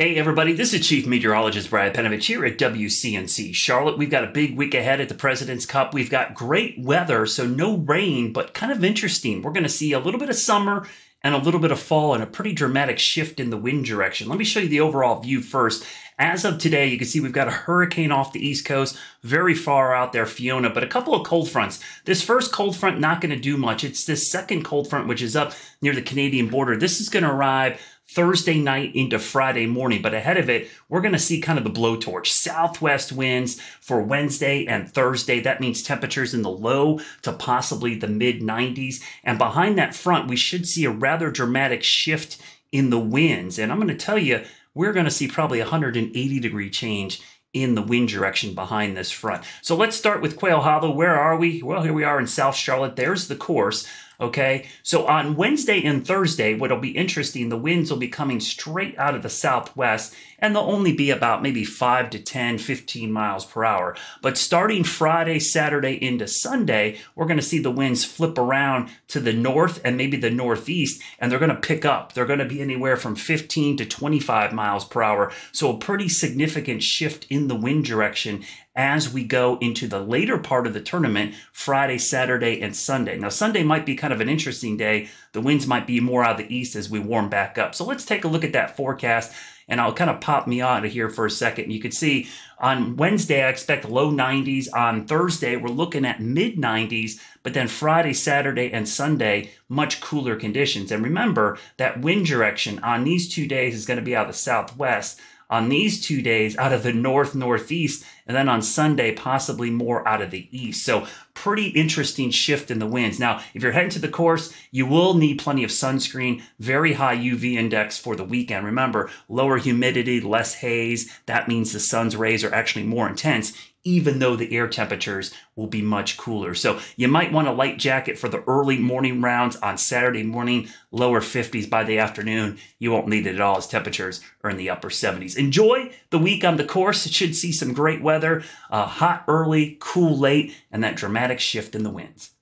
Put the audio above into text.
Hey everybody, this is Chief Meteorologist Brad Panovich here at WCNC Charlotte. We've got a big week ahead at the President's Cup. We've got great weather, so no rain, but kind of interesting. We're going to see a little bit of summer and a little bit of fall and a pretty dramatic shift in the wind direction. Let me show you the overall view first. As of today, you can see we've got a hurricane off the east coast, very far out there, Fiona, but a couple of cold fronts. This first cold front not going to do much. It's this second cold front, which is up near the Canadian border. This is going to arrive Thursday night into Friday morning. But ahead of it, we're going to see kind of the blowtorch. Southwest winds for Wednesday and Thursday. That means temperatures in the low to possibly the mid 90s. And behind that front, we should see a rather dramatic shift in the winds. And I'm going to tell you, we're going to see probably a 180 degree change in the wind direction behind this front. So let's start with Quail Hollow. Where are we? Well, here we are in South Charlotte. There's the course. Okay, so on Wednesday and Thursday, what'll be interesting, the winds will be coming straight out of the southwest and they'll only be about maybe 5 to 10, 15 miles per hour. But starting Friday, Saturday into Sunday, we're going to see the winds flip around to the north and maybe the northeast, and they're going to pick up. They're going to be anywhere from 15 to 25 miles per hour. So a pretty significant shift in the wind direction as we go into the later part of the tournament, Friday, Saturday, and Sunday. Now, Sunday might be kind of an interesting day. The winds might be more out of the east as we warm back up. So let's take a look at that forecast and I'll kind of pop me out of here for a second. You can see on Wednesday, I expect low 90s. On Thursday, we're looking at mid 90s, but then Friday, Saturday, and Sunday, much cooler conditions. And remember that wind direction on these two days is going to be out of the southwest on these two days out of the north northeast and then on sunday possibly more out of the east. So pretty interesting shift in the winds now if you're heading to the course you will need plenty of sunscreen very high uv index for the weekend remember lower humidity less haze that means the sun's rays are actually more intense even though the air temperatures will be much cooler. So you might want a light jacket for the early morning rounds on Saturday morning, lower 50s by the afternoon. You won't need it at all as temperatures are in the upper 70s. Enjoy the week on the course. It should see some great weather, uh, hot early, cool late, and that dramatic shift in the winds.